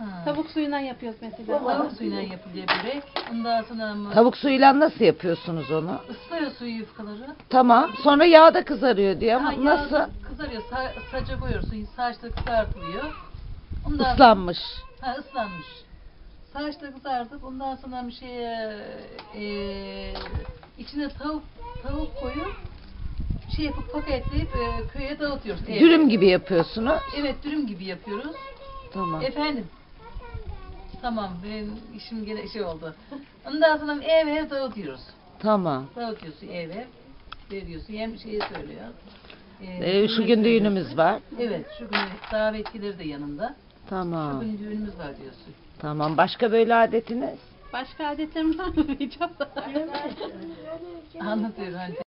Ha. Tavuk suyundan yapıyoruz mesela. Tavuk suyuyla yapılıyor börek. Ondan sonra mı? Tavuk suyuyla nasıl yapıyorsunuz onu? Islıyor suyu yufkaları. Tamam. Sonra yağda kızarıyor diyor ama Ha, yağ nasıl? Kızarıyor. Sa saca koyuyorsun. Saçta kızartılıyor. Ondan Islanmış. Ha ıslanmış. Saçta kızartıp ondan sonra bir şeye e, içine tavuk tavuk koyup şey yapıp paketleyip e, köye dağıtıyoruz. Dürüm gibi yapıyorsunuz. Evet dürüm gibi yapıyoruz. Tamam. Efendim. Tamam benim işim gene şey oldu. Ondan sonra ev ev dağıtıyoruz. Tamam. Dağıtıyorsun ev ev. Veriyorsun. Hem şeyi söylüyor. E, Ee, şu gün düğünümüz var. Evet şu gün davetlileri de yanında. Şu Tamam. gün düğünümüz var diyorsun. Tamam. Başka böyle adetiniz? Başka adetlerimiz var mı? Da. Anlatıyorum hani.